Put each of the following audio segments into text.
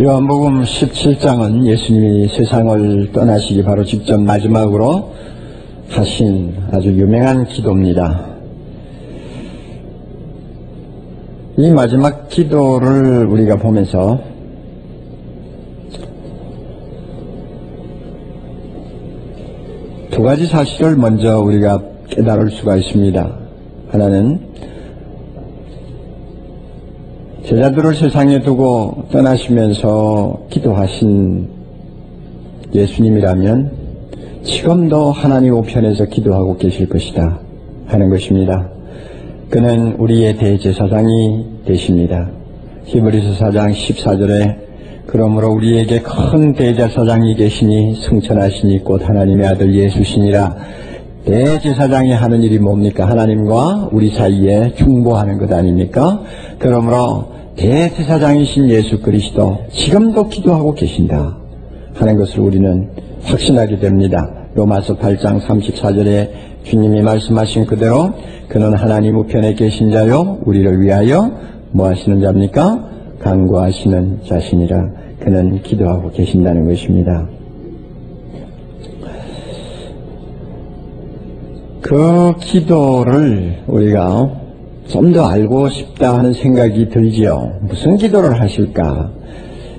요한복음 17장은 예수님이 세상을 떠나시기 바로 직전 마지막으로 하신 아주 유명한 기도입니다. 이 마지막 기도를 우리가 보면서 두 가지 사실을 먼저 우리가 깨달을 수가 있습니다. 하나는 제자들을 세상에 두고 떠나시면서 기도하신 예수님이라면 지금도 하나님 우편에서 기도하고 계실 것이다 하는 것입니다. 그는 우리의 대제사장이 되십니다. 히브리서 4장 14절에 그러므로 우리에게 큰 대제사장이 계시니 승천하시니 곧 하나님의 아들 예수시니라 대제사장이 하는 일이 뭡니까? 하나님과 우리 사이에 중보하는 것 아닙니까? 그러므로 대제사장이신 예수 그리스도 지금도 기도하고 계신다 하는 것을 우리는 확신하게 됩니다. 로마서 8장 34절에 주님이 말씀하신 그대로 그는 하나님 우편에 계신 자요 우리를 위하여 뭐 하시는 자입니까? 간구하시는 자신이라 그는 기도하고 계신다는 것입니다. 그 기도를 우리가 좀 더 알고 싶다 하는 생각이 들지요. 무슨 기도를 하실까?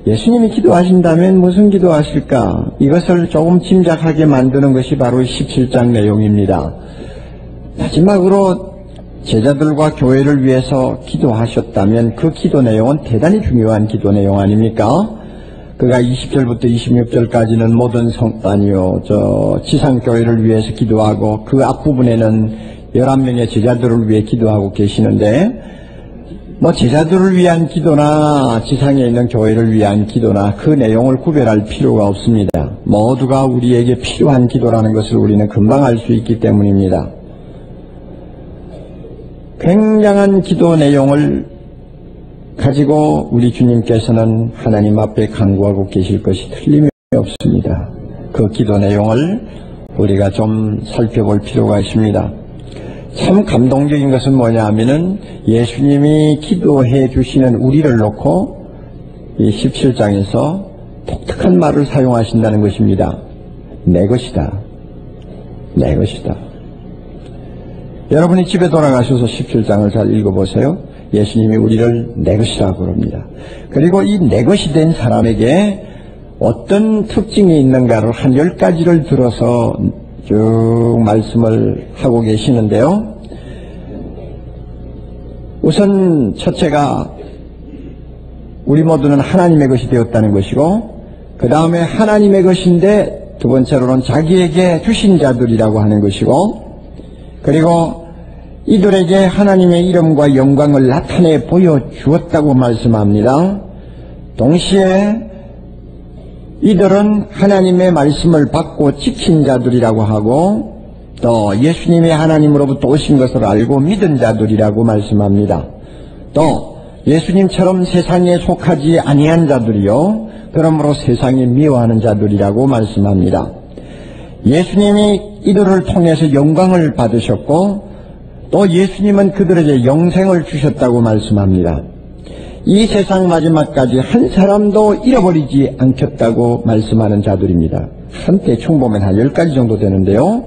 예수님이 기도하신다면 무슨 기도하실까? 이것을 조금 짐작하게 만드는 것이 바로 17장 내용입니다. 마지막으로 제자들과 교회를 위해서 기도하셨다면 그 기도 내용은 대단히 중요한 기도 내용 아닙니까? 그가 20절부터 26절까지는 모든 성, 아니요, 저, 지상교회를 위해서 기도하고 그 앞부분에는 11명의 제자들을 위해 기도하고 계시는데, 뭐 제자들을 위한 기도나 지상에 있는 교회를 위한 기도나 그 내용을 구별할 필요가 없습니다. 모두가 우리에게 필요한 기도라는 것을 우리는 금방 알 수 있기 때문입니다. 굉장한 기도 내용을 가지고 우리 주님께서는 하나님 앞에 간구하고 계실 것이 틀림이 없습니다. 그 기도 내용을 우리가 좀 살펴볼 필요가 있습니다. 참 감동적인 것은 뭐냐 하면은 예수님이 기도해 주시는 우리를 놓고 이 17장에서 독특한 말을 사용하신다는 것입니다. 내 것이다. 내 것이다. 여러분이 집에 돌아가셔서 17장을 잘 읽어보세요. 예수님이 우리를 내 것이라고 그럽니다. 그리고 이 내 것이 된 사람에게 어떤 특징이 있는가를 한 열 가지를 들어서 쭉 말씀을 하고 계시는데요. 우선 첫째가 우리 모두는 하나님의 것이 되었다는 것이고 그 다음에 하나님의 것인데 두 번째로는 자기에게 주신 자들이라고 하는 것이고 그리고 이들에게 하나님의 이름과 영광을 나타내 보여주었다고 말씀합니다. 동시에 이들은 하나님의 말씀을 받고 지킨 자들이라고 하고 또 예수님이 하나님으로부터 오신 것을 알고 믿은 자들이라고 말씀합니다. 또 예수님처럼 세상에 속하지 아니한 자들이요 그러므로 세상에 미워하는 자들이라고 말씀합니다. 예수님이 이들을 통해서 영광을 받으셨고 또 예수님은 그들에게 영생을 주셨다고 말씀합니다. 이 세상 마지막까지 한 사람도 잃어버리지 않겠다고 말씀하는 자들입니다. 한때 총 보면 한열 가지 정도 되는데요.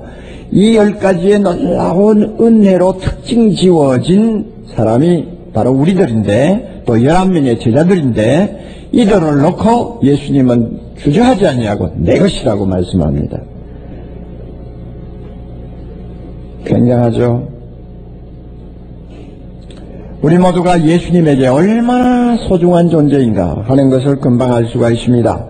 이열 가지의 놀라운 은혜로 특징 지워진 사람이 바로 우리들인데 또 열한 명의 제자들인데 이들을 놓고 예수님은 주저하지 아니하고 내 것이라고 말씀합니다. 굉장하죠. 우리 모두가 예수님에게 얼마나 소중한 존재인가 하는 것을 금방 알 수가 있습니다.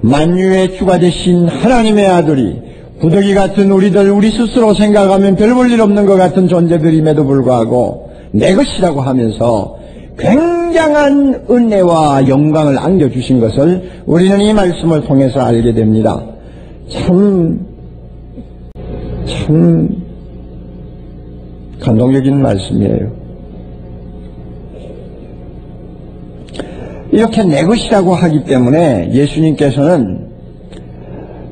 만유의 주가 되신 하나님의 아들이 부득이 같은 우리들 우리 스스로 생각하면 별 볼 일 없는 것 같은 존재들임에도 불구하고 내 것이라고 하면서 굉장한 은혜와 영광을 안겨주신 것을 우리는 이 말씀을 통해서 알게 됩니다. 참, 참 감동적인 말씀이에요. 이렇게 내 것이라고 하기 때문에 예수님께서는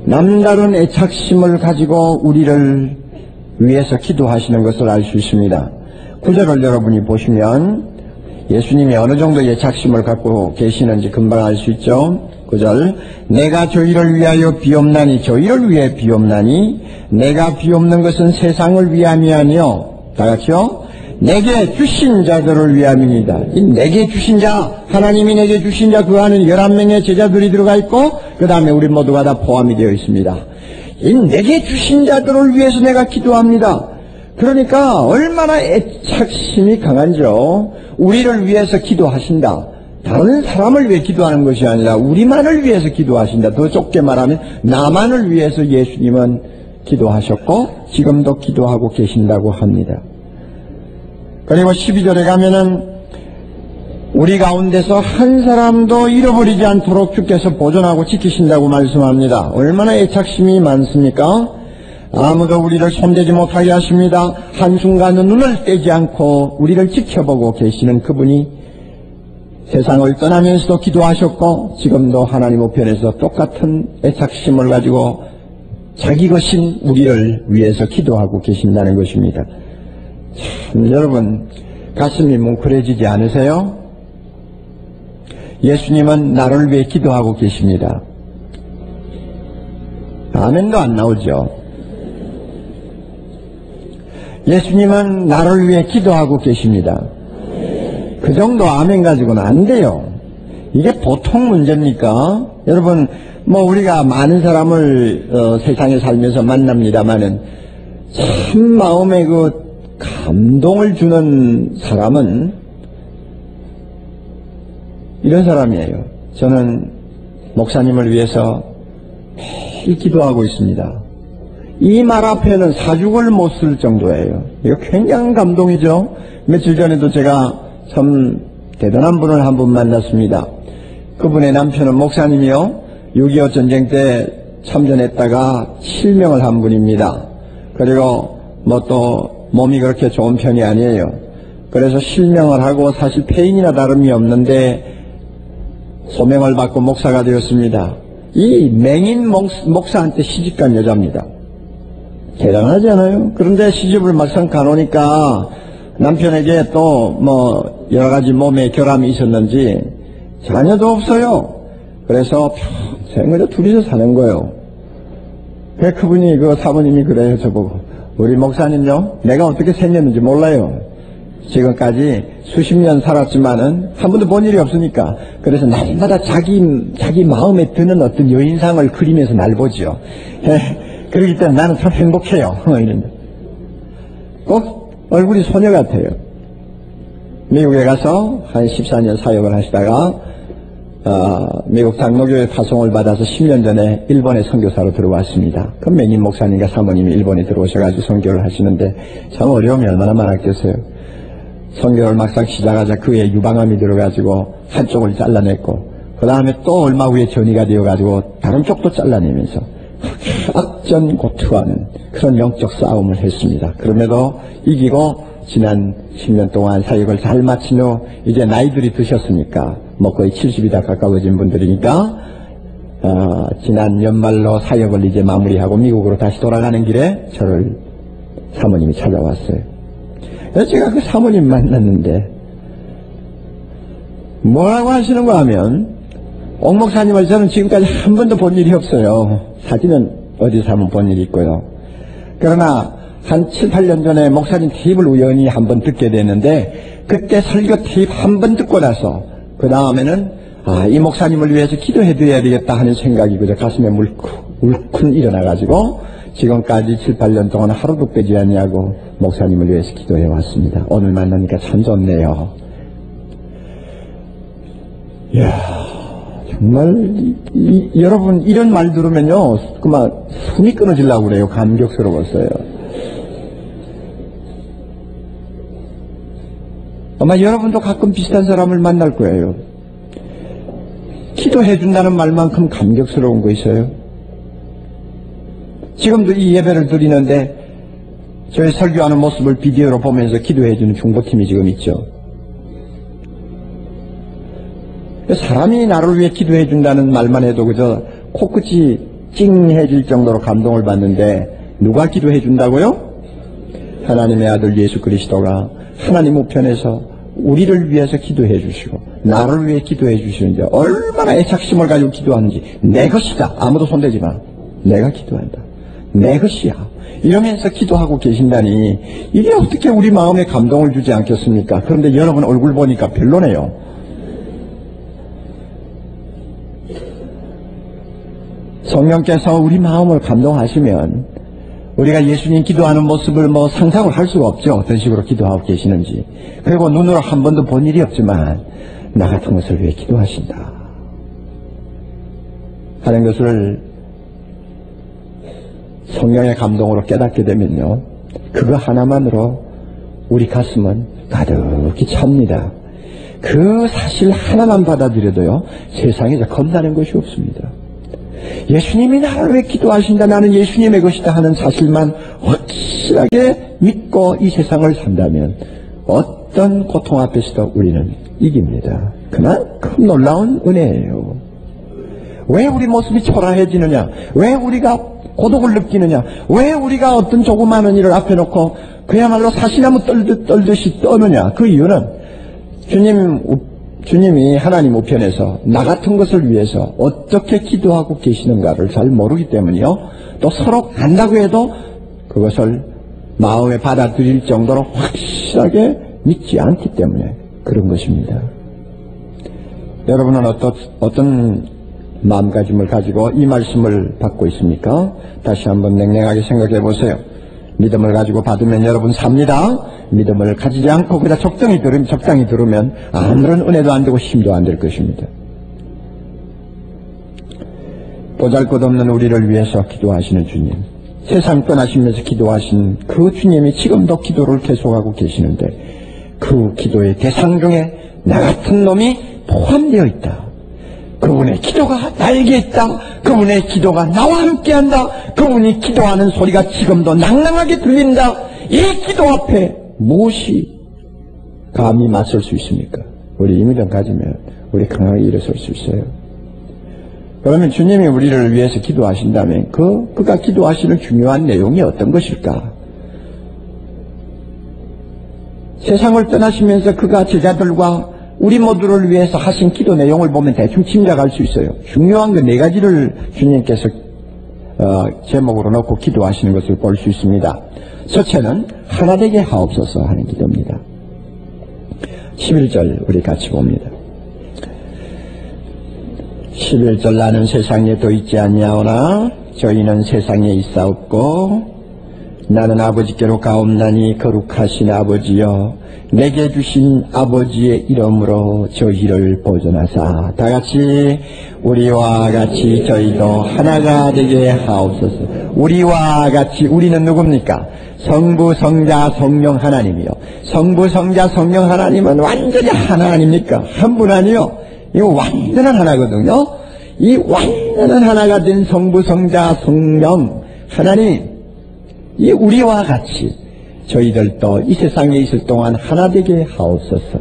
남다른 애착심을 가지고 우리를 위해서 기도하시는 것을 알 수 있습니다. 구절을 여러분이 보시면 예수님이 어느 정도 예착심을 갖고 계시는지 금방 알 수 있죠. 9절 내가 저희를 위하여 비옵나니 저희를 위해 비옵나니 내가 비옵는 것은 세상을 위함이 아니요 다 같이요 내게 주신 자들을 위함이니다. 이 내게 주신 자 하나님이 내게 주신 자 그 안에 11명의 제자들이 들어가 있고 그 다음에 우리 모두가 다 포함이 되어 있습니다. 이 내게 주신 자들을 위해서 내가 기도합니다. 그러니까 얼마나 애착심이 강한지요. 우리를 위해서 기도하신다. 다른 사람을 위해 기도하는 것이 아니라 우리만을 위해서 기도하신다. 더 좁게 말하면 나만을 위해서 예수님은 기도하셨고 지금도 기도하고 계신다고 합니다. 그리고 12절에 가면은 우리 가운데서 한 사람도 잃어버리지 않도록 주께서 보존하고 지키신다고 말씀합니다. 얼마나 애착심이 많습니까? 아무도 우리를 손대지 못하게 하십니다. 한순간은 눈을 떼지 않고 우리를 지켜보고 계시는 그분이 세상을 떠나면서도 기도하셨고 지금도 하나님 우편에서 똑같은 애착심을 가지고 자기 것인 우리를 위해서 기도하고 계신다는 것입니다. 참 여러분 가슴이 뭉클해지지 않으세요? 예수님은 나를 위해 기도하고 계십니다. 아멘도 안 나오죠. 예수님은 나를 위해 기도하고 계십니다. 그 정도 아멘 가지고는 안 돼요. 이게 보통 문제입니까? 여러분, 뭐 우리가 많은 사람을 어, 세상에 살면서 만납니다만은 참 마음에 그 감동을 주는 사람은 이런 사람이에요. 저는 목사님을 위해서 매일 기도하고 있습니다. 이 말 앞에는 사죽을 못 쓸 정도예요. 이거 굉장한 감동이죠. 며칠 전에도 제가 참 대단한 분을 한 분 만났습니다. 그분의 남편은 목사님이요. 6.25 전쟁 때 참전했다가 실명을 한 분입니다. 그리고 뭐또 몸이 그렇게 좋은 편이 아니에요. 그래서 실명을 하고 사실 폐인이나 다름이 없는데 소명을 받고 목사가 되었습니다. 이 맹인 목사한테 시집간 여자입니다. 대단하지 않아요? 그런데 시집을 막상 가놓으니까 남편에게 또 뭐 여러 가지 몸에 결함이 있었는지 자녀도 없어요. 그래서 평생 그냥 둘이서 사는 거예요. 그 그분이 그 사모님이 그래요 저보고 우리 목사님요 내가 어떻게 생겼는지 몰라요. 지금까지 수십 년 살았지만은 한 번도 본 일이 없으니까 그래서 날마다 자기 자기 마음에 드는 어떤 여인상을 그리면서 날 보죠. 그러기 때문에 나는 참 행복해요. 이런데 꼭 얼굴이 소녀 같아요. 미국에 가서 한 14년 사역을 하시다가 어, 미국 장로교회 파송을 받아서 10년 전에 일본에 선교사로 들어왔습니다. 그 맹인 목사님과 사모님이 일본에 들어오셔가지고 선교를 하시는데 참 어려움이 얼마나 많았겠어요. 선교를 막상 시작하자 그에 유방암이 들어가지고 한쪽을 잘라냈고 그 다음에 또 얼마 후에 전이가 되어가지고 다른 쪽도 잘라내면서 악전고투하는 그런 영적 싸움을 했습니다. 그럼에도 이기고 지난 10년 동안 사역을 잘 마친 후 이제 나이들이 드셨으니까 뭐 거의 70이 다 가까워진 분들이니까 어, 지난 연말로 사역을 이제 마무리하고 미국으로 다시 돌아가는 길에 저를 사모님이 찾아왔어요. 제가 그 사모님 만났는데 뭐라고 하시는가 하면 옥 목사님을 저는 지금까지 한 번도 본 일이 없어요. 사진은 어디서 한번 본 일이 있고요. 그러나 한 7, 8년 전에 목사님 테이프를 우연히 한 번 듣게 됐는데 그때 설교 테이프 한 번 듣고 나서 그 다음에는 아, 이 목사님을 위해서 기도해 드려야 되겠다 하는 생각이 그저 가슴에 울쿵 일어나가지고 지금까지 7, 8년 동안 하루도 빼지 않냐고 목사님을 위해서 기도해 왔습니다. 오늘 만나니까 참 좋네요. 이야. 정말 이, 이, 여러분 이런 말 들으면요 그만 숨이 끊어질라고 그래요 감격스러웠어요 아마 여러분도 가끔 비슷한 사람을 만날 거예요. 기도해 준다는 말만큼 감격스러운 거 있어요? 지금도 이 예배를 드리는데 저희 설교하는 모습을 비디오로 보면서 기도해 주는 중보팀이 지금 있죠. 사람이 나를 위해 기도해 준다는 말만 해도 그저 코끝이 찡해질 정도로 감동을 받는데 누가 기도해 준다고요? 하나님의 아들 예수 그리스도가 하나님 우편에서 우리를 위해서 기도해 주시고 나를 위해 기도해 주시는데 얼마나 애착심을 가지고 기도하는지 내 것이다. 아무도 손대지 마. 내가 기도한다. 내 것이야. 이러면서 기도하고 계신다니 이게 어떻게 우리 마음에 감동을 주지 않겠습니까? 그런데 여러분 얼굴 보니까 별로네요. 성령께서 우리 마음을 감동하시면 우리가 예수님 기도하는 모습을 뭐 상상을 할 수가 없죠. 어떤 식으로 기도하고 계시는지. 그리고 눈으로 한 번도 본 일이 없지만 나 같은 것을 위해 기도하신다. 하는 것을 성령의 감동으로 깨닫게 되면요. 그거 하나만으로 우리 가슴은 가득히 찹니다. 그 사실 하나만 받아들여도요. 세상에 겁나는 것이 없습니다. 예수님이 나를 왜 기도하신다 나는 예수님의 것이다 하는 사실만 확실하게 믿고 이 세상을 산다면 어떤 고통 앞에서도 우리는 이깁니다. 그만큼 놀라운 은혜예요. 왜 우리 모습이 초라해지느냐? 왜 우리가 고독을 느끼느냐? 왜 우리가 어떤 조그마한 일을 앞에 놓고 그야말로 사시나무 떨듯 떨듯이 떠느냐? 그 이유는 주님 주님이 하나님 우편에서 나 같은 것을 위해서 어떻게 기도하고 계시는가를 잘 모르기 때문이요. 또 서로 안다고 해도 그것을 마음에 받아들일 정도로 확실하게 믿지 않기 때문에 그런 것입니다. 여러분은 어떤, 어떤 마음가짐을 가지고 이 말씀을 받고 있습니까? 다시 한번 냉랭하게 생각해 보세요. 믿음을 가지고 받으면 여러분 삽니다. 믿음을 가지지 않고 그냥 적당히 들으면, 적당히 들으면 아무런 은혜도 안 되고 힘도 안 될 것입니다. 보잘 것 없는 우리를 위해서 기도하시는 주님, 세상 떠나시면서 기도하신 그 주님이 지금도 기도를 계속하고 계시는데 그 기도의 대상 중에 나 같은 놈이 포함되어 있다. 그분의 기도가 나에게 있다. 그분의 기도가 나와 함께한다. 그분이 기도하는 소리가 지금도 낭낭하게 들린다. 이 기도 앞에 무엇이 감히 맞설 수 있습니까? 우리 이미를 가지면 우리 강하게 일어설 수 있어요. 그러면 주님이 우리를 위해서 기도하신다면 그 그가 기도하시는 중요한 내용이 어떤 것일까? 세상을 떠나시면서 그가 제자들과 우리 모두를 위해서 하신 기도 내용을 보면 대충 짐작할 수 있어요. 중요한 그 네 가지를 주님께서 어, 제목으로 놓고 기도하시는 것을 볼 수 있습니다. 첫째는 하나 되게 하옵소서 하는 기도입니다. 11절 우리 같이 봅니다. 11절 나는 세상에 도 있지 아니하오나 저희는 세상에 있사옵고 나는 아버지께로 가옵나니 거룩하신 아버지여 내게 주신 아버지의 이름으로 저희를 보존하사. 다같이 우리와 같이 저희도 하나가 되게 하옵소서. 우리와 같이 우리는 누굽니까? 성부 성자 성령 하나님이요. 성부 성자 성령 하나님은 완전히 하나 아닙니까? 한 분 아니요. 이거 완전한 하나거든요. 이 완전한 하나가 된 성부 성자 성령 하나님 이 우리와 같이 저희들도 이 세상에 있을 동안 하나 되게 하옵소서.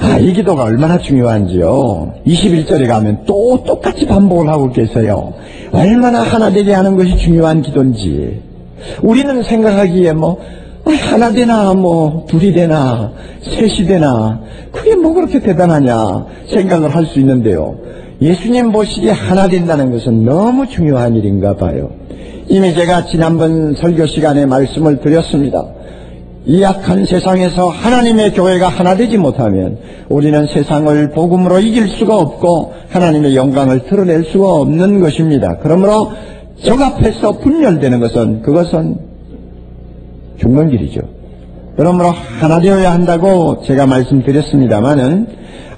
아, 이 기도가 얼마나 중요한지요. 21절에 가면 또 똑같이 반복을 하고 계세요. 얼마나 하나 되게 하는 것이 중요한 기도인지. 우리는 생각하기에 뭐, 아, 하나 되나, 뭐, 둘이 되나, 셋이 되나, 그게 뭐 그렇게 대단하냐 생각을 할 수 있는데요. 예수님 보시기에 하나 된다는 것은 너무 중요한 일인가 봐요. 이미 제가 지난번 설교 시간에 말씀을 드렸습니다. 이 약한 세상에서 하나님의 교회가 하나 되지 못하면 우리는 세상을 복음으로 이길 수가 없고 하나님의 영광을 드러낼 수가 없는 것입니다. 그러므로 적 앞에서 분열되는 것은 그것은 죽는 길이죠. 그러므로 하나 되어야 한다고 제가 말씀드렸습니다마는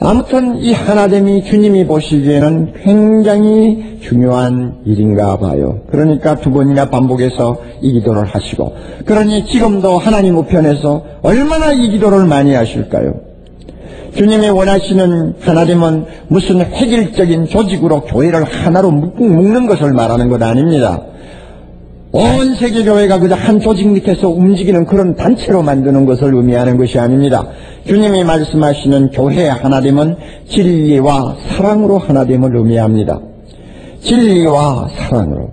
아무튼 이 하나됨이 주님이 보시기에는 굉장히 중요한 일인가 봐요. 그러니까 두 번이나 반복해서 이 기도를 하시고 그러니 지금도 하나님 우편에서 얼마나 이 기도를 많이 하실까요? 주님이 원하시는 하나됨은 무슨 획일적인 조직으로 교회를 하나로 묶는 것을 말하는 것 아닙니다. 온 세계 교회가 그저 한 조직 밑에서 움직이는 그런 단체로 만드는 것을 의미하는 것이 아닙니다. 주님이 말씀하시는 교회의 하나됨은 진리와 사랑으로 하나됨을 의미합니다. 진리와 사랑으로.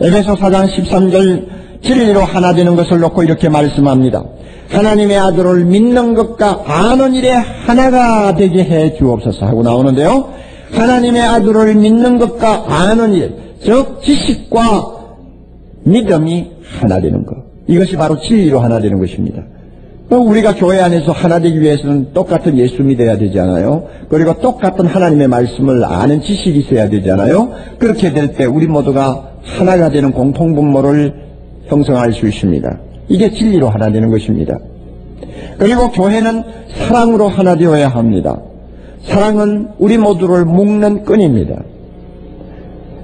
에베소 4장 13절 진리로 하나 되는 것을 놓고 이렇게 말씀합니다. 하나님의 아들을 믿는 것과 아는 일에 하나가 되게 해 주옵소서 하고 나오는데요. 하나님의 아들을 믿는 것과 아는 일, 즉 지식과 믿음이 하나 되는 것. 이것이 바로 진리로 하나 되는 것입니다. 우리가 교회 안에서 하나 되기 위해서는 똑같은 예수 믿어야 되잖아요. 그리고 똑같은 하나님의 말씀을 아는 지식이 있어야 되잖아요. 그렇게 될 때 우리 모두가 하나가 되는 공통분모를 형성할 수 있습니다. 이게 진리로 하나 되는 것입니다. 그리고 교회는 사랑으로 하나 되어야 합니다. 사랑은 우리 모두를 묶는 끈입니다.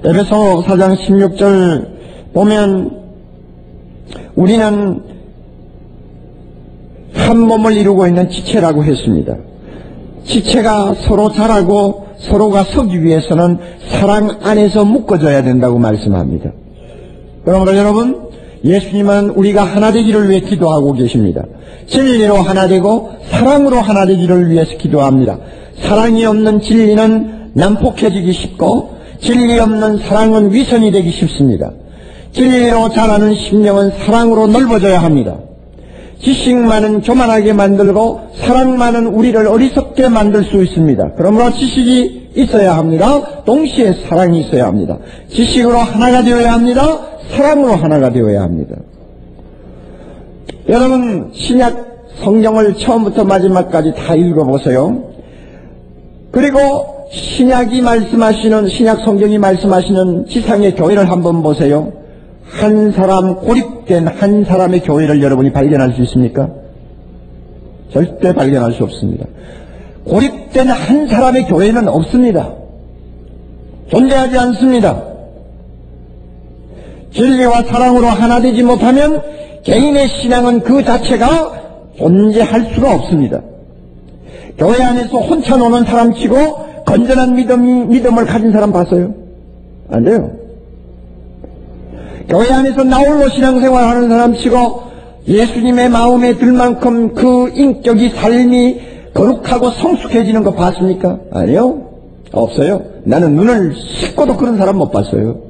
에베소 4장 16절 보면 우리는 한 몸을 이루고 있는 지체라고 했습니다. 지체가 서로 자라고 서로가 서기 위해서는 사랑 안에서 묶어져야 된다고 말씀합니다. 그러므로 여러분, 예수님은 우리가 하나 되기를 위해 기도하고 계십니다. 진리로 하나 되고 사랑으로 하나 되기를 위해서 기도합니다. 사랑이 없는 진리는 난폭해지기 쉽고 진리 없는 사랑은 위선이 되기 쉽습니다. 진리로 자라는 심령은 사랑으로 넓어져야 합니다. 지식만은 교만하게 만들고 사랑만은 우리를 어리석게 만들 수 있습니다. 그러므로 지식이 있어야 합니다. 동시에 사랑이 있어야 합니다. 지식으로 하나가 되어야 합니다. 사랑으로 하나가 되어야 합니다. 여러분 신약 성경을 처음부터 마지막까지 다 읽어보세요. 그리고 신약이 말씀하시는 신약 성경이 말씀하시는 지상의 교회를 한번 보세요. 한 사람 고립된 한 사람의 교회를 여러분이 발견할 수 있습니까? 절대 발견할 수 없습니다. 고립된 한 사람의 교회는 없습니다. 존재하지 않습니다. 진리와 사랑으로 하나 되지 못하면 개인의 신앙은 그 자체가 존재할 수가 없습니다. 교회 안에서 혼자 노는 사람 치고 건전한 믿음, 믿음을 가진 사람 봤어요? 안 돼요. 교회 안에서 나홀로 신앙생활 하는 사람 치고 예수님의 마음에 들 만큼 그 인격이 삶이 거룩하고 성숙해지는 거 봤습니까? 아니요. 없어요. 나는 눈을 씻고도 그런 사람 못 봤어요.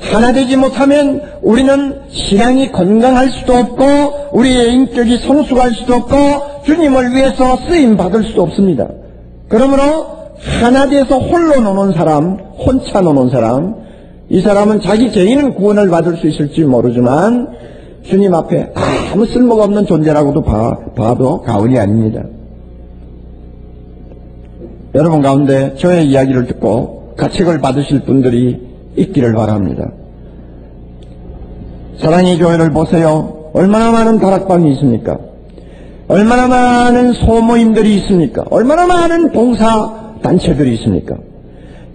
하나 되지 못하면 우리는 신앙이 건강할 수도 없고 우리의 인격이 성숙할 수도 없고 주님을 위해서 쓰임 받을 수도 없습니다. 그러므로 하나 돼서 홀로 노는 사람, 혼자 노는 사람, 이 사람은 자기 개인은 구원을 받을 수 있을지 모르지만 주님 앞에 아무 쓸모가 없는 존재라고도 봐, 봐도 가언이 아닙니다. 여러분 가운데 저의 이야기를 듣고 가책을 받으실 분들이 있기를 바랍니다. 사랑의 교회를 보세요. 얼마나 많은 다락방이 있습니까? 얼마나 많은 소모임들이 있습니까? 얼마나 많은 봉사 단체들이 있습니까?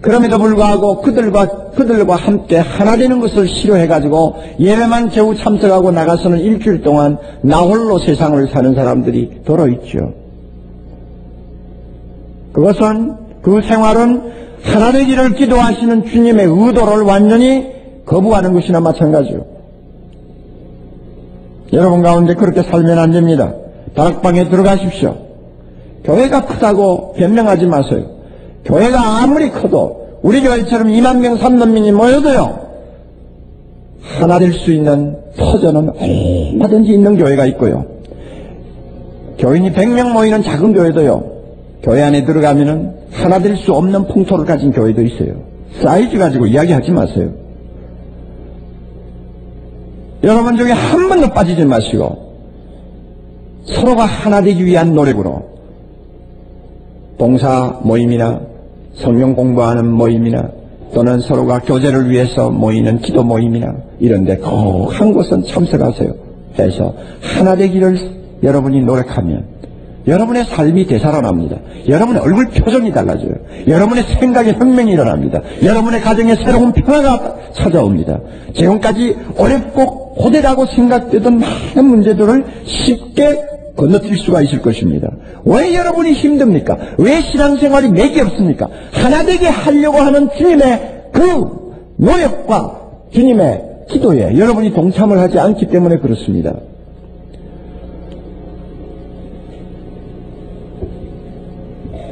그럼에도 불구하고 그들과 그들과 함께 하나 되는 것을 싫어해가지고 예배만 겨우 참석하고 나가서는 일주일 동안 나홀로 세상을 사는 사람들이 더러 있죠. 그것은 그 생활은 하나 되기를 기도하시는 주님의 의도를 완전히 거부하는 것이나 마찬가지요. 여러분 가운데 그렇게 살면 안 됩니다. 다락방에 들어가십시오. 교회가 크다고 변명하지 마세요. 교회가 아무리 커도 우리 교회처럼 2만 명, 3만 명이 모여도요. 하나 될 수 있는 터전은 얼마든지 있는 교회가 있고요. 교인이 100명 모이는 작은 교회도요. 교회 안에 들어가면은 하나 될 수 없는 풍토를 가진 교회도 있어요. 사이즈 가지고 이야기하지 마세요. 여러분 중에 한 번도 빠지지 마시고 서로가 하나 되기 위한 노력으로 봉사 모임이나 성경 공부하는 모임이나 또는 서로가 교제를 위해서 모이는 기도 모임이나 이런데 꼭한 곳은 참석하세요. 해서 하나 되기를 여러분이 노력하면 여러분의 삶이 되살아납니다. 여러분의 얼굴 표정이 달라져요. 여러분의 생각에 혁명이 일어납니다. 여러분의 가정에 새로운 평화가 찾아옵니다. 지금까지 어렵고 고대라고 생각되던 많은 문제들을 쉽게 건너뛸 수가 있을 것입니다. 왜 여러분이 힘듭니까? 왜 신앙생활이 맥이 없습니까? 하나 되게 하려고 하는 주님의 그 노력과 주님의 기도에 여러분이 동참을 하지 않기 때문에 그렇습니다.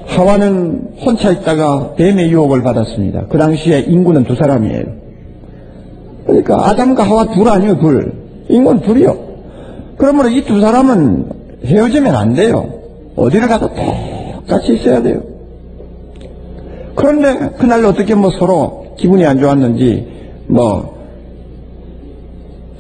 하와는 혼자 있다가 뱀의 유혹을 받았습니다. 그 당시에 인구는 두 사람이에요. 그러니까 아담과 하와 둘 아니에요, 둘. 인구는 둘이요. 그러므로 이 두 사람은 헤어지면 안 돼요. 어디를 가도 똑같이 있어야 돼요. 그런데 그날 어떻게 뭐 서로 기분이 안 좋았는지 뭐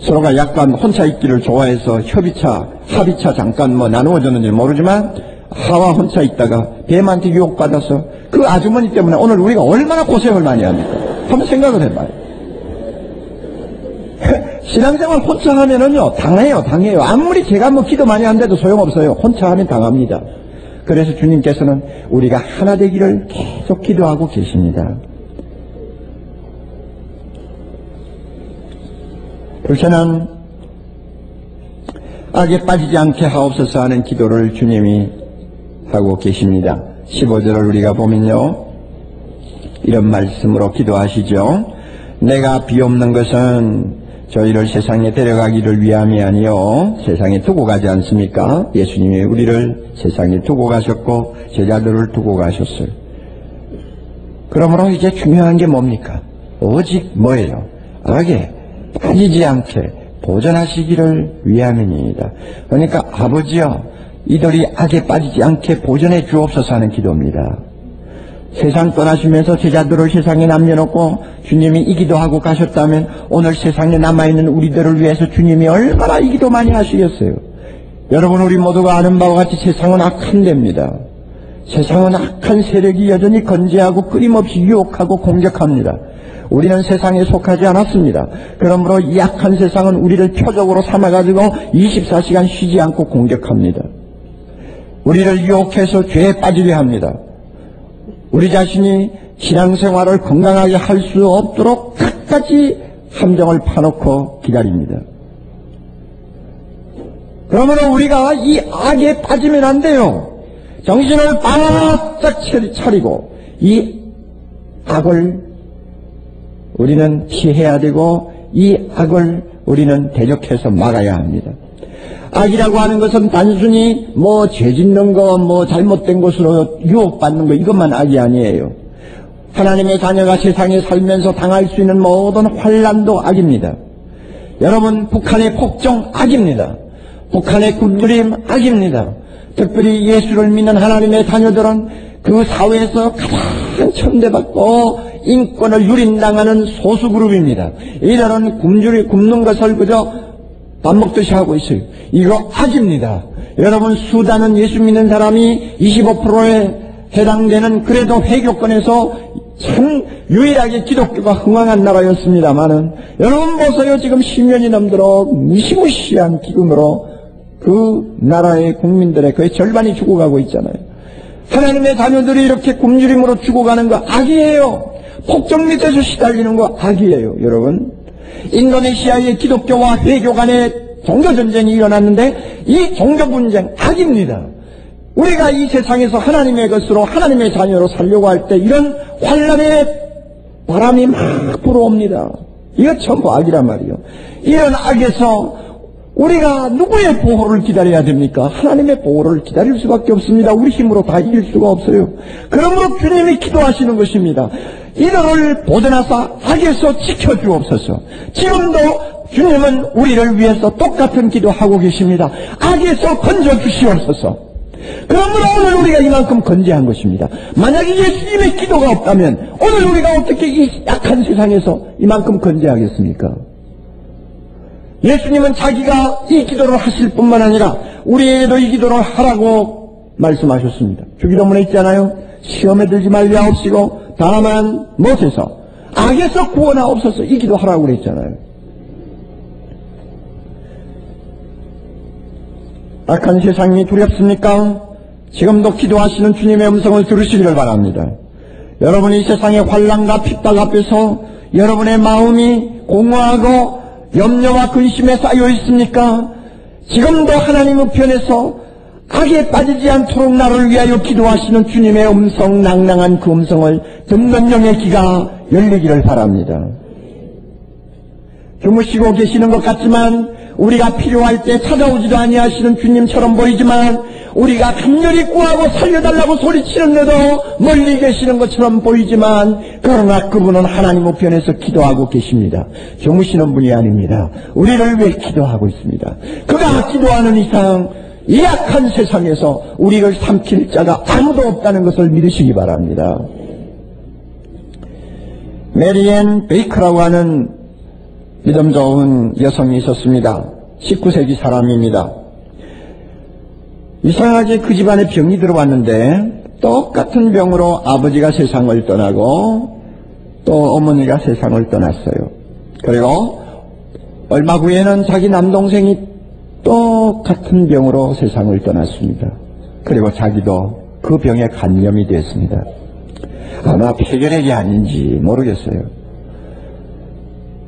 서로가 약간 혼자 있기를 좋아해서 협의차, 합의차 잠깐 뭐 나누어졌는지 모르지만 하와 혼자 있다가 뱀한테 유혹받아서 그 아주머니 때문에 오늘 우리가 얼마나 고생을 많이 합니까? 한번 생각을 해봐요. 신앙생활 혼자 하면은요, 당해요, 당해요. 아무리 제가 뭐 기도 많이 한데도 소용없어요. 혼자 하면 당합니다. 그래서 주님께서는 우리가 하나 되기를 계속 기도하고 계십니다. 불편한 악에 빠지지 않게 하옵소서 하는 기도를 주님이 하고 계십니다. 15절을 우리가 보면요. 이런 말씀으로 기도하시죠. 내가 비옵는 것은 저희를 세상에 데려가기를 위함이 아니요 세상에 두고 가지 않습니까? 예수님이 우리를 세상에 두고 가셨고 제자들을 두고 가셨어요. 그러므로 이제 중요한 게 뭡니까? 오직 뭐예요? 악에 빠지지 않게 보존하시기를 위함입니다. 그러니까 아버지여 이들이 악에 빠지지 않게 보존해 주옵소서 하는 기도입니다. 세상 떠나시면서 제자들을 세상에 남겨놓고 주님이 이 기도 하고 가셨다면 오늘 세상에 남아있는 우리들을 위해서 주님이 얼마나 이 기도 많이 하시겠어요. 여러분 우리 모두가 아는 바와 같이 세상은 악한 데입니다. 세상은 악한 세력이 여전히 건재하고 끊임없이 유혹하고 공격합니다. 우리는 세상에 속하지 않았습니다. 그러므로 이 악한 세상은 우리를 표적으로 삼아가지고 24시간 쉬지 않고 공격합니다. 우리를 유혹해서 죄에 빠지게 합니다. 우리 자신이 신앙생활을 건강하게 할 수 없도록 끝까지 함정을 파놓고 기다립니다. 그러므로 우리가 이 악에 빠지면 안 돼요. 정신을 바짝 차리고 이 악을 우리는 피해야 되고 이 악을 우리는 대적해서 막아야 합니다. 악이라고 하는 것은 단순히 뭐 죄 짓는 거, 뭐 잘못된 것으로 유혹받는 거 이것만 악이 아니에요. 하나님의 자녀가 세상에 살면서 당할 수 있는 모든 환란도 악입니다. 여러분 북한의 폭정 악입니다. 북한의 굶주림 악입니다. 특별히 예수를 믿는 하나님의 자녀들은 그 사회에서 가장 천대받고 인권을 유린당하는 소수 그룹입니다. 이들은 굶주리 굶는 것을 그저 밥 먹듯이 하고 있어요. 이거 악입니다. 여러분 수단은 예수 믿는 사람이 25%에 해당되는 그래도 회교권에서 참 유일하게 기독교가 흥황한 나라였습니다만은 여러분 보세요 지금 10년이 넘도록 무시무시한 기금으로 그 나라의 국민들의 거의 절반이 죽어가고 있잖아요. 하나님의 자녀들이 이렇게 굶주림으로 죽어가는 거 악이에요. 폭정 밑에서 시달리는 거 악이에요, 여러분. 인도네시아의 기독교와 회교 간의 종교전쟁이 일어났는데 이 종교분쟁 악입니다. 우리가 이 세상에서 하나님의 것으로 하나님의 자녀로 살려고 할 때 이런 환란의 바람이 막 불어옵니다. 이거 전부 악이란 말이에요. 이런 악에서 우리가 누구의 보호를 기다려야 됩니까? 하나님의 보호를 기다릴 수밖에 없습니다. 우리 힘으로 다 이길 수가 없어요. 그러므로 주님이 기도하시는 것입니다. 이들을 보존하사 악에서 지켜주옵소서. 지금도 주님은 우리를 위해서 똑같은 기도하고 계십니다. 악에서 건져주시옵소서. 그러므로 오늘 우리가 이만큼 건재한 것입니다. 만약에 예수님의 기도가 없다면 오늘 우리가 어떻게 이 약한 세상에서 이만큼 건재하겠습니까? 예수님은 자기가 이 기도를 하실 뿐만 아니라 우리에게도 이 기도를 하라고 말씀하셨습니다. 주기도문에 있잖아요. 시험에 들지 말리옵시고 다만 못해서 악에서 구원하옵소서 이 기도하라고 그랬잖아요. 악한 세상이 두렵습니까? 지금도 기도하시는 주님의 음성을 들으시기를 바랍니다. 여러분이 세상의 환란과 핍박 앞에서 여러분의 마음이 공허하고 염려와 근심에 쌓여 있습니까? 지금도 하나님 우편에서 악에 빠지지 않도록 나를 위하여 기도하시는 주님의 음성, 낭낭한 그 음성을 듣는 영의 귀가 열리기를 바랍니다. 주무시고 계시는 것 같지만 우리가 필요할 때 찾아오지도 아니하시는 주님처럼 보이지만 우리가 간절히 구하고 살려달라고 소리치는데도 멀리 계시는 것처럼 보이지만 그러나 그분은 하나님 우편에서 기도하고 계십니다. 주무시는 분이 아닙니다. 우리를 위해 기도하고 있습니다. 그가 기도하는 이상 이 약한 세상에서 우리를 삼킬 자가 아무도 없다는 것을 믿으시기 바랍니다. 메리앤 베이커라고 하는 믿음 좋은 여성이 있었습니다. 19세기 사람입니다. 이상하게 그 집안에 병이 들어왔는데 똑같은 병으로 아버지가 세상을 떠나고 또 어머니가 세상을 떠났어요. 그리고 얼마 후에는 자기 남동생이 똑같은 병으로 세상을 떠났습니다. 그리고 자기도 그 병에 감염이 됐습니다. 아마 폐결핵이 아닌지 모르겠어요.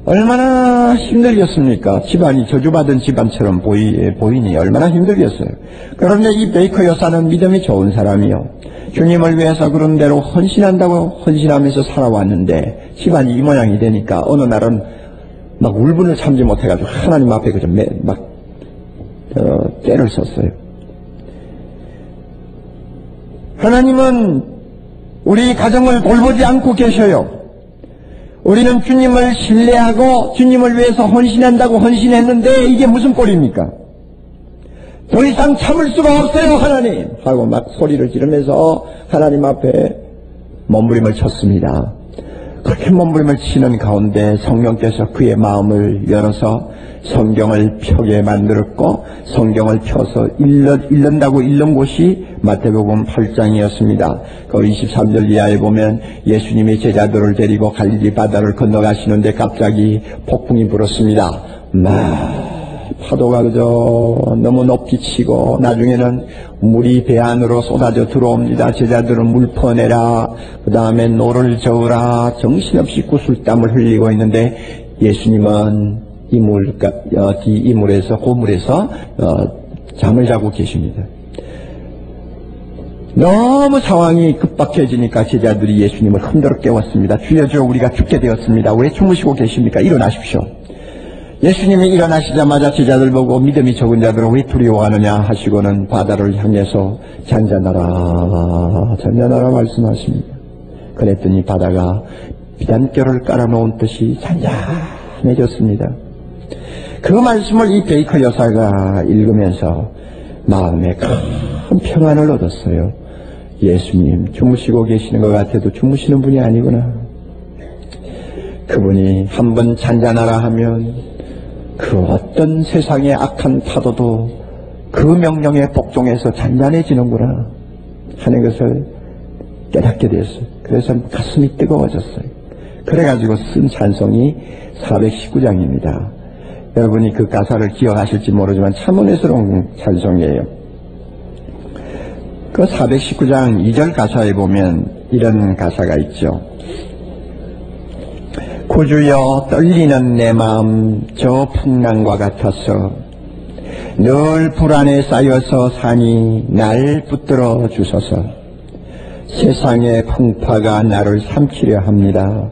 얼마나 힘들겠습니까? 집안이 저주받은 집안처럼 보이, 보이니 얼마나 힘들겠어요. 그런데 이 베이커 여사는 믿음이 좋은 사람이요. 주님을 위해서 그런 대로 헌신한다고 헌신하면서 살아왔는데 집안이 이 모양이 되니까 어느 날은 막 울분을 참지 못해가지고 하나님 앞에 그저 매, 막 어, 때를 썼어요. 하나님은 우리 가정을 돌보지 않고 계셔요. 우리는 주님을 신뢰하고 주님을 위해서 헌신한다고 헌신했는데 이게 무슨 꼴입니까? 더 이상 참을 수가 없어요, 하나님! 하고 막 소리를 지르면서 하나님 앞에 몸부림을 쳤습니다. 그렇게 몸부림을 치는 가운데 성령께서 그의 마음을 열어서 성경을 펴게 만들었고 성경을 펴서 읽는, 읽는다고 읽는 곳이 마태복음 8장이었습니다. 그 23절 이하에 보면 예수님이 제자들을 데리고 갈릴리 바다를 건너가시는데 갑자기 폭풍이 불었습니다. 막 파도가 그저 너무 높이 치고 나중에는 물이 배 안으로 쏟아져 들어옵니다. 제자들은 물 퍼내라. 그 다음에 노를 저으라. 정신없이 구슬땀을 흘리고 있는데 예수님은 이 물, 어, 이 물에서, 고물에서 어, 잠을 자고 계십니다. 너무 상황이 급박해지니까 제자들이 예수님을 흔들어 깨웠습니다. 주여 주여 우리가 죽게 되었습니다. 왜 주무시고 계십니까? 일어나십시오. 예수님이 일어나시자마자 제자들 보고 믿음이 적은 자들은 왜 두려워하느냐 하시고는 바다를 향해서 잔잔하라 잔잔하라 말씀하십니다. 그랬더니 바다가 비단결을 깔아놓은 듯이 잔잔해졌습니다. 그 말씀을 이 베이커 여사가 읽으면서 마음에 큰 평안을 얻었어요. 예수님 주무시고 계시는 것 같아도 주무시는 분이 아니구나. 그분이 한번 잔잔하라 하면 그 어떤 세상의 악한 파도도 그 명령에 복종해서 잔잔해지는구나 하는 것을 깨닫게 됐어요. 그래서 가슴이 뜨거워졌어요. 그래가지고 쓴 찬송이 419장입니다. 여러분이 그 가사를 기억하실지 모르지만 참 은혜스러운 찬송이에요. 그 419장 2절 가사에 보면 이런 가사가 있죠. 구주여 떨리는 내 마음 저 풍랑과 같아서 늘 불안에 쌓여서 산이 날 붙들어 주소서 세상의 풍파가 나를 삼키려 합니다.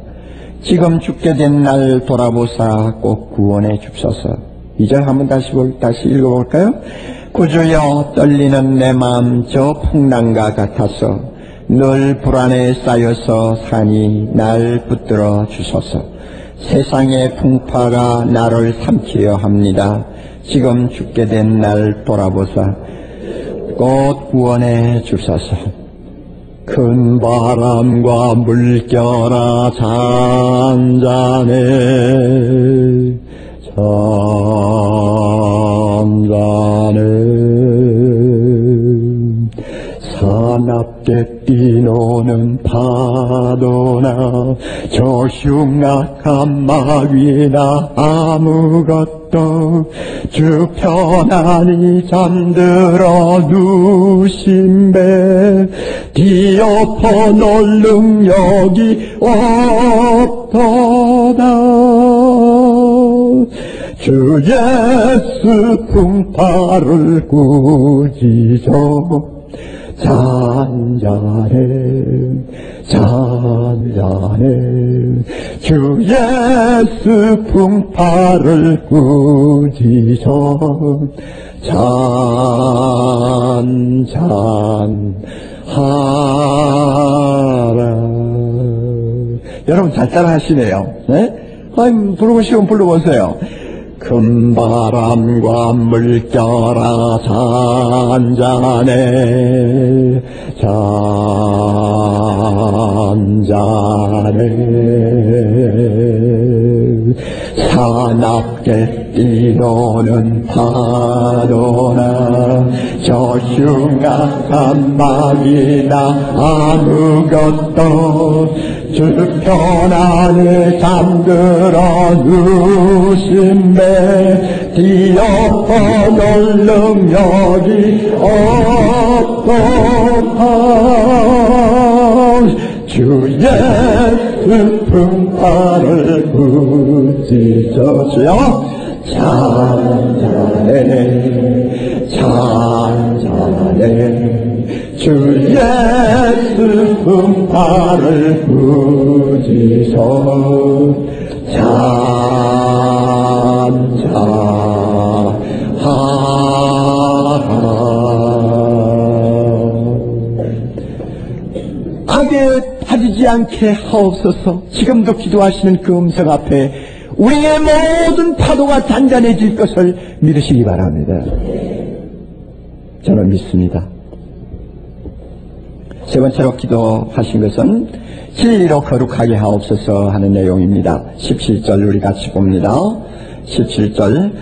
지금 죽게 된 날 돌아보사 꼭 구원해 주소서. 이절 한번 다시 볼, 다시 읽어볼까요? 구주여 떨리는 내 마음 저 풍랑과 같아서 늘 불안에 쌓여서 산이 날 붙들어 주소서. 세상의 풍파가 나를 삼키려 합니다. 지금 죽게 된 날 돌아보사 꼭 구원해 주소서. 큰 바람과 물결아 잔잔해 잔잔해 사납게 뛰노는 파도나 저 흉악한 마귀나 아무것도 주 편안히 잠들어 누신 배 뒤엎어 놓을 능력이 없도다. 주 예수 풍파를 꾸짖어 잔잔해 잔잔해 주 예수 풍파를 꾸짖어 잔잔하라. 여러분 잘 따라 하시네요. 네? 아이 부르고 싶으면 불러보세요 큰 바람과 물결아 잔잔해. 잔잔해. 사납게 뛰노는 파도나 저 흉악한 말이나 아무것도 주 편안히 잠들어 누심에 뒤엎어놓을 능력이 없도다 주 예수 풍파를 꾸짖어 주여 잔잔해 잔잔해 주 예수 풍파를 꾸짖어 잔잔하라 악에 빠지지 않게 하옵소서 지금도 기도하시는 그 음성 앞에 우리의 모든 파도가 잔잔해질 것을 믿으시기 바랍니다. 저는 믿습니다. 세 번째로 기도하신 것은 진리로 거룩하게 하옵소서 하는 내용입니다. 17절 우리 같이 봅니다. 17절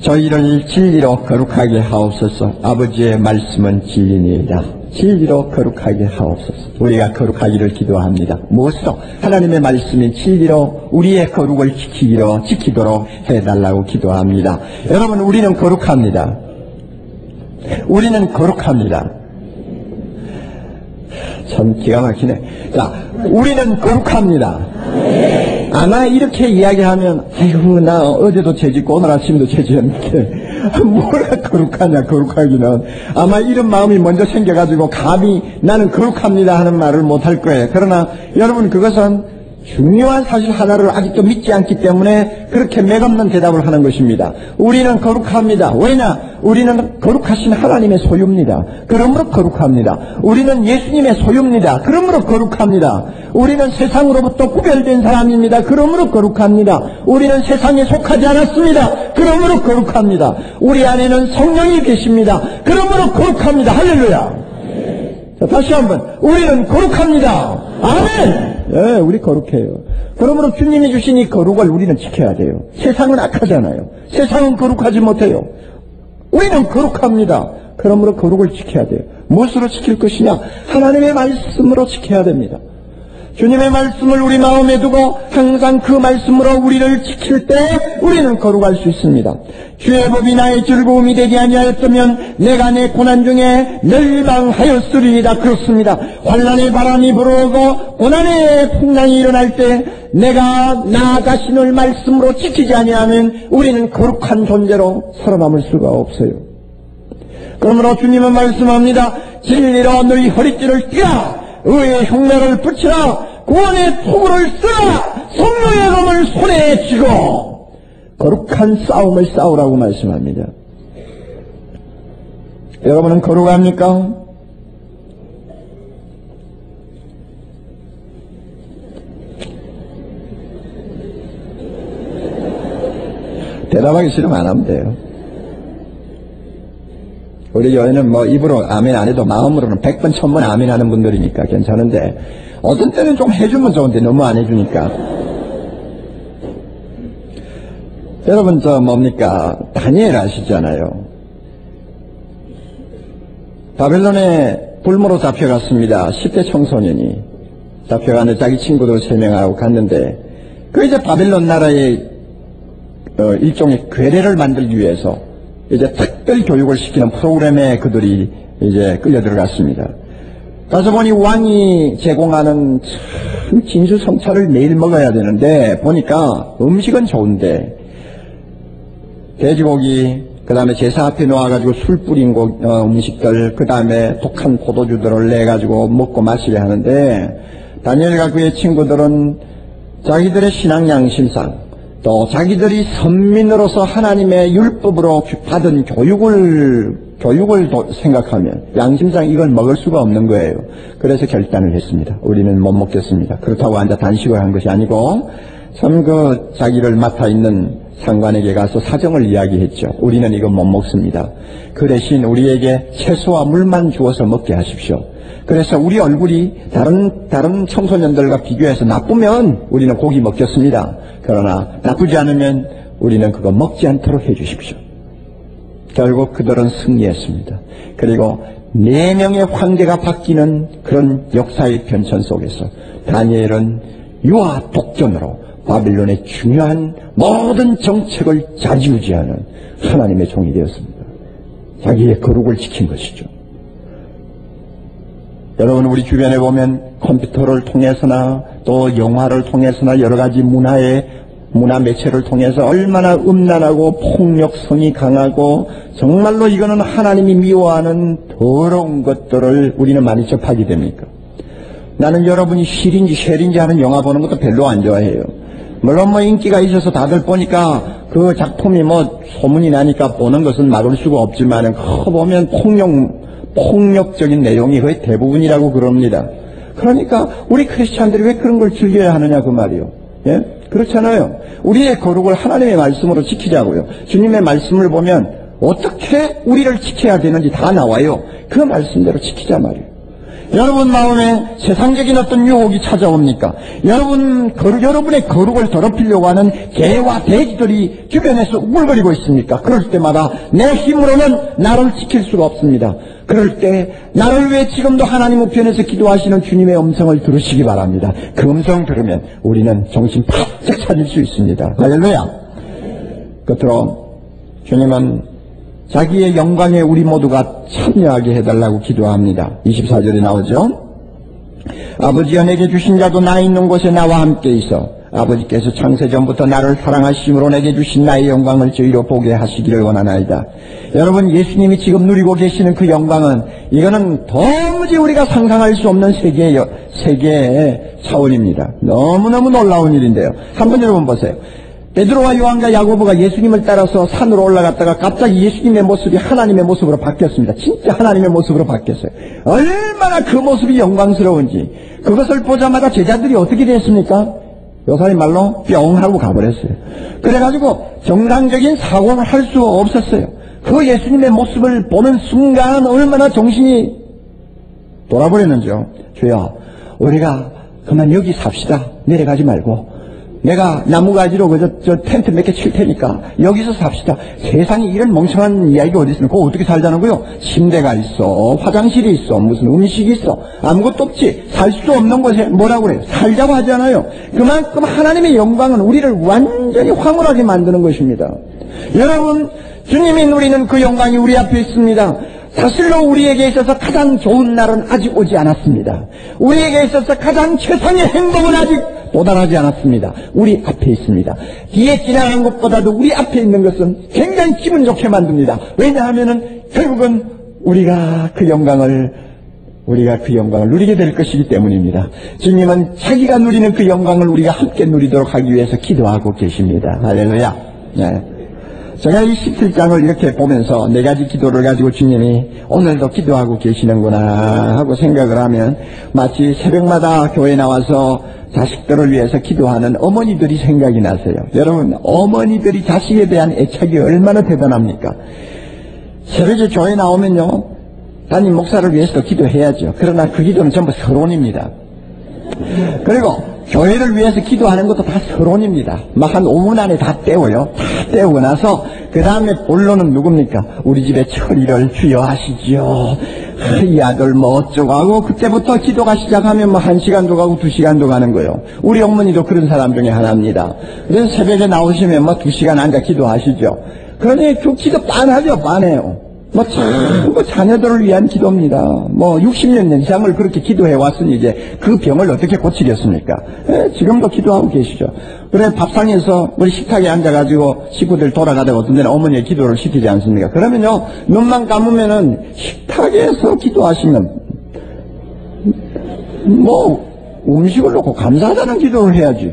저희를 진리로 거룩하게 하옵소서 아버지의 말씀은 진리니이다. 진리로 거룩하게 하옵소서. 우리가 거룩하기를 기도합니다. 무엇으로? 하나님의 말씀인 진리로 우리의 거룩을 지키기로 지키도록 해달라고 기도합니다. 여러분 우리는 거룩합니다. 우리는 거룩합니다. 참 기가 막히네. 자, 우리는 거룩합니다. 아마 이렇게 이야기하면, 아이고, 나 어제도 죄짓고 오늘 아침도 죄지었는데, 뭐가 거룩하냐, 거룩하기는. 아마 이런 마음이 먼저 생겨가지고, 감히 나는 거룩합니다 하는 말을 못할 거예요. 그러나, 여러분, 그것은 중요한 사실 하나를 아직도 믿지 않기 때문에 그렇게 맥없는 대답을 하는 것입니다. 우리는 거룩합니다. 왜냐? 우리는 거룩하신 하나님의 소유입니다. 그러므로 거룩합니다. 우리는 예수님의 소유입니다. 그러므로 거룩합니다. 우리는 세상으로부터 구별된 사람입니다. 그러므로 거룩합니다. 우리는 세상에 속하지 않았습니다. 그러므로 거룩합니다. 우리 안에는 성령이 계십니다. 그러므로 거룩합니다. 할렐루야. 자, 다시 한번. 우리는 거룩합니다. 아멘! 예, 우리 거룩해요. 그러므로 주님이 주신 이 거룩을 우리는 지켜야 돼요. 세상은 악하잖아요. 세상은 거룩하지 못해요. 우리는 거룩합니다. 그러므로 거룩을 지켜야 돼요. 무엇으로 지킬 것이냐? 하나님의 말씀으로 지켜야 됩니다. 주님의 말씀을 우리 마음에 두고 항상 그 말씀으로 우리를 지킬 때 우리는 거룩할 수 있습니다. 주의 법이 나의 즐거움이 되지 아니하였으면 내가 내 고난 중에 멸망하였으리이다 그렇습니다. 환란의 바람이 불어오고 고난의 풍랑이 일어날 때 내가 나 자신을 말씀으로 지키지 아니하면 우리는 거룩한 존재로 살아남을 수가 없어요. 그러므로 주님은 말씀합니다. 진리로 너희 허리띠를 띠라 의의 흉내를 붙이라 구원의 토구를 쓰라 성령의 검을 손에 쥐고 거룩한 싸움을 싸우라고 말씀합니다. 여러분은 거룩합니까? 대답하기 싫으면 안 하면 돼요. 우리 교회는 뭐 입으로 아멘 안 해도 마음으로는 백번 천번 아멘 하는 분들이니까 괜찮은데 어떤 때는 좀 해주면 좋은데 너무 안 해주니까. 여러분 저 뭡니까? 다니엘 아시잖아요. 바벨론에 불모로 잡혀갔습니다. 10대 청소년이. 잡혀가는데 자기 친구들 3명하고 갔는데 그 이제 바벨론 나라의 어, 일종의 괴뢰를 만들기 위해서 이제 특별 교육을 시키는 프로그램에 그들이 이제 끌려 들어갔습니다. 가서 보니 왕이 제공하는 참 진수성찬을 매일 먹어야 되는데 보니까 음식은 좋은데 돼지고기 그 다음에 제사 앞에 놓아가지고 술 뿌린 고, 어, 음식들 그 다음에 독한 포도주들을 내가지고 먹고 마시게 하는데 다니엘과 그의 친구들은 자기들의 신앙 양심상 또 자기들이 선민으로서 하나님의 율법으로 받은 교육을 교육을 도- 생각하면 양심상 이걸 먹을 수가 없는 거예요. 그래서 결단을 했습니다. 우리는 못 먹겠습니다. 그렇다고 앉아 단식을 한 것이 아니고 참 그 자기를 맡아 있는 상관에게 가서 사정을 이야기했죠. 우리는 이거 못 먹습니다. 그 대신 우리에게 채소와 물만 주어서 먹게 하십시오. 그래서 우리 얼굴이 다른 다른 청소년들과 비교해서 나쁘면 우리는 고기 먹겠습니다. 그러나 나쁘지 않으면 우리는 그거 먹지 않도록 해 주십시오. 결국 그들은 승리했습니다. 그리고 네 명의 황제가 바뀌는 그런 역사의 변천 속에서 다니엘은 유아 독전으로 바빌론의 중요한 모든 정책을 좌지우지하는 하나님의 종이 되었습니다. 자기의 거룩을 지킨 것이죠. 여러분 우리 주변에 보면 컴퓨터를 통해서나 또 영화를 통해서나 여러 가지 문화의 문화 매체를 통해서 얼마나 음란하고 폭력성이 강하고 정말로 이거는 하나님이 미워하는 더러운 것들을 우리는 많이 접하게 됩니까? 나는 여러분이 실인지 쉘인지 하는 영화 보는 것도 별로 안 좋아해요. 물론 뭐 인기가 있어서 다들 보니까 그 작품이 뭐 소문이 나니까 보는 것은 막을 수가 없지만은 그거 보면 폭력 폭력적인 내용이 거의 대부분이라고 그럽니다. 그러니까 우리 크리스찬들이 왜 그런 걸 즐겨야 하느냐 그 말이요. 예? 그렇잖아요. 우리의 거룩을 하나님의 말씀으로 지키자고요. 주님의 말씀을 보면 어떻게 우리를 지켜야 되는지 다 나와요. 그 말씀대로 지키자 말이에요. 여러분 마음에 세상적인 어떤 유혹이 찾아옵니까? 여러분, 거룩, 여러분의 거룩을 더럽히려고 하는 개와 돼지들이 주변에서 우글거리고 있습니까? 그럴 때마다 내 힘으로는 나를 지킬 수가 없습니다. 그럴 때 나를 위해 지금도 하나님 우편에서 기도하시는 주님의 음성을 들으시기 바랍니다. 그 음성 들으면 우리는 정신 바짝 차릴 수 있습니다. 할렐루야. 끝으로 주님은 자기의 영광에 우리 모두가 참여하게 해달라고 기도합니다. 24절에 나오죠. 아버지여 내게 주신 자도 나 있는 곳에 나와 함께 있어 아버지께서 창세전부터 나를 사랑하심으로 내게 주신 나의 영광을 저희로 보게 하시기를 원하나이다. 여러분 예수님이 지금 누리고 계시는 그 영광은 이거는 도무지 우리가 상상할 수 없는 세계의, 여- 세계의 차원입니다. 너무너무 놀라운 일인데요. 한번 여러분 보세요. 베드로와 요한과 야고보가 예수님을 따라서 산으로 올라갔다가 갑자기 예수님의 모습이 하나님의 모습으로 바뀌었습니다. 진짜 하나님의 모습으로 바뀌었어요. 얼마나 그 모습이 영광스러운지 그것을 보자마자 제자들이 어떻게 됐습니까? 요사님 말로 뿅 하고 가버렸어요. 그래가지고 정상적인 사고를 할 수 없었어요. 그 예수님의 모습을 보는 순간 얼마나 정신이 돌아버렸는지요. 주여, 우리가 그만 여기 삽시다. 내려가지 말고. 내가 나무가지로 그저 저 텐트 몇 개 칠 테니까 여기서 삽시다. 세상에 이런 멍청한 이야기가 어디 있습니까? 그거 어떻게 살자는 거요? 침대가 있어, 화장실이 있어, 무슨 음식이 있어, 아무것도 없지. 살 수 없는 곳에 뭐라고 그래요? 살자고 하잖아요. 그만큼 하나님의 영광은 우리를 완전히 황홀하게 만드는 것입니다. 여러분, 주님이 누리는 그 영광이 우리 앞에 있습니다. 사실로 우리에게 있어서 가장 좋은 날은 아직 오지 않았습니다. 우리에게 있어서 가장 최상의 행복은 아직 도달하지 않았습니다. 우리 앞에 있습니다. 뒤에 지나간 것보다도 우리 앞에 있는 것은 굉장히 기분 좋게 만듭니다. 왜냐하면은 결국은 우리가 그 영광을 우리가 그 영광을 누리게 될 것이기 때문입니다. 주님은 자기가 누리는 그 영광을 우리가 함께 누리도록 하기 위해서 기도하고 계십니다. 할렐루야. 네. 제가 이 17장을 이렇게 보면서 네 가지 기도를 가지고 주님이 오늘도 기도하고 계시는구나 하고 생각을 하면 마치 새벽마다 교회 나와서 자식들을 위해서 기도하는 어머니들이 생각이 나세요. 여러분, 어머니들이 자식에 대한 애착이 얼마나 대단합니까? 새벽에 교회 나오면요, 담임 목사를 위해서도 기도해야죠. 그러나 그 기도는 전부 서론입니다. 그리고 교회를 위해서 기도하는 것도 다 서론입니다. 막 한 5분 안에 다 때워요. 다 때우고 나서 그 다음에 본론은 누굽니까? 우리 집에 처리를 주여 하시지요. 아, 이 아들 뭐 어쩌고 하고 그때부터 기도가 시작하면 뭐 한 시간도 가고 두 시간도 가는 거예요. 우리 어머니도 그런 사람 중에 하나입니다. 그래서 새벽에 나오시면 뭐 두 시간 앉아 기도하시죠. 그러니 그 기도 빤하죠, 빤해요. 뭐 전부 자녀들을 위한 기도입니다. 뭐 60년 이상을 그렇게 기도해 왔으니 이제 그 병을 어떻게 고치겠습니까? 예, 지금도 기도하고 계시죠. 그래 밥상에서 우리 식탁에 앉아가지고 식구들 돌아가다가 어떤 데는 어머니의 기도를 시키지 않습니까? 그러면요 눈만 감으면은 식탁에서 기도하시면 뭐 음식을 놓고 감사하다는 기도를 해야지.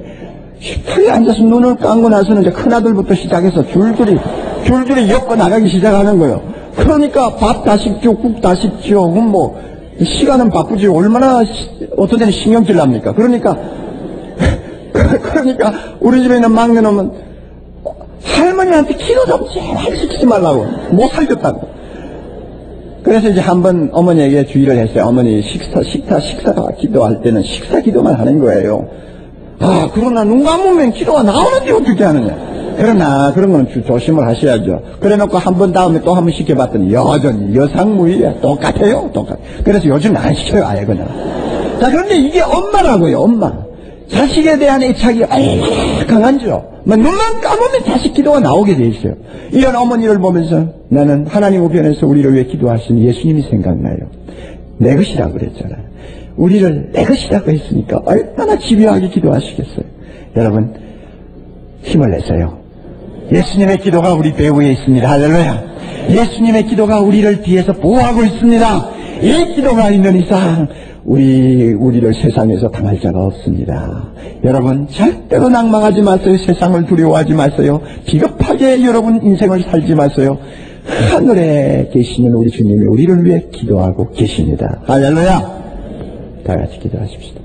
식탁에 앉아서 눈을 감고 나서는 이제 큰아들부터 시작해서 줄줄이, 줄줄이 엮어 나가기 시작하는 거예요. 그러니까 밥다 식죠, 국다 식죠, 그럼 뭐, 시간은 바쁘지, 얼마나, 시- 어떤 데는 신경질 납니까? 그러니까, 그러니까, 우리 집에 있는 막내놈은, 할머니한테 기도 좀 제발 시키지 말라고. 못 살겠다고. 그래서 이제 한번 어머니에게 주의를 했어요. 어머니 식사, 식사, 식사 기도할 때는 식사 기도만 하는 거예요. 아, 그러나 눈 감으면 기도가 나오는데 어떻게 하느냐. 그러나 그런 주- 조심을 하셔야죠. 그래 놓고 한 번 다음에 또 한 번 시켜봤더니 여전히 여상무이야. 똑같아요. 똑같아. 그래서 요즘 안 시켜요. 아예 그냥. 자, 그런데 이게 엄마라고요. 엄마. 자식에 대한 애착이 얼마나 강한지요. 막 눈만 감으면 자식 기도가 나오게 돼 있어요. 이런 어머니를 보면서 나는 하나님 우편에서 우리를 위해 기도하신 예수님이 생각나요. 내 것이라고 그랬잖아요. 우리를 내 것이라고 했으니까 얼마나 집요하게 기도하시겠어요. 여러분, 힘을 내세요. 예수님의 기도가 우리 배후에 있습니다. 할렐루야. 예수님의 기도가 우리를 뒤에서 보호하고 있습니다. 이 기도가 있는 이상 우리 우리를 세상에서 당할 자가 없습니다. 여러분 절대로 낭망하지 마세요. 세상을 두려워하지 마세요. 비겁하게 여러분 인생을 살지 마세요. 하늘에 계시는 우리 주님이 우리를 위해 기도하고 계십니다. 할렐루야. 다 같이 기도하십시다.